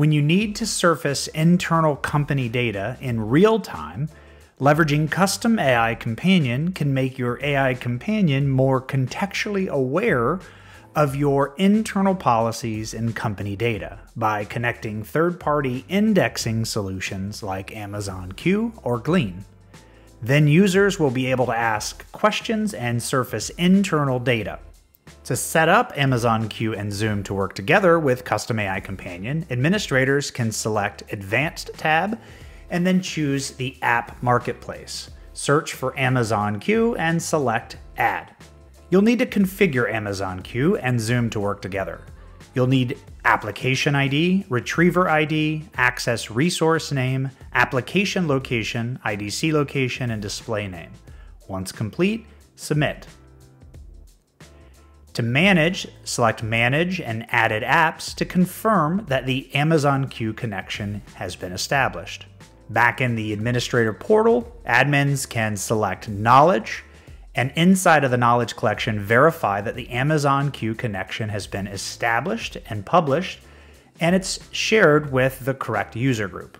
When you need to surface internal company data in real time, leveraging Custom AI Companion can make your AI Companion more contextually aware of your internal policies and company data by connecting third party indexing solutions like Amazon Q or Glean. Then users will be able to ask questions and surface internal data. To set up Amazon Q and Zoom to work together with Custom AI Companion, administrators can select Advanced tab and then choose the App Marketplace. Search for Amazon Q and select Add. You'll need to configure Amazon Q and Zoom to work together. You'll need application ID, retriever ID, access resource name, application location, IDC location, and display name. Once complete, submit. To manage, select Manage and Added Apps to confirm that the Amazon Q connection has been established. Back in the administrator portal, admins can select Knowledge, and inside of the knowledge collection, verify that the Amazon Q connection has been established and published, and it's shared with the correct user group.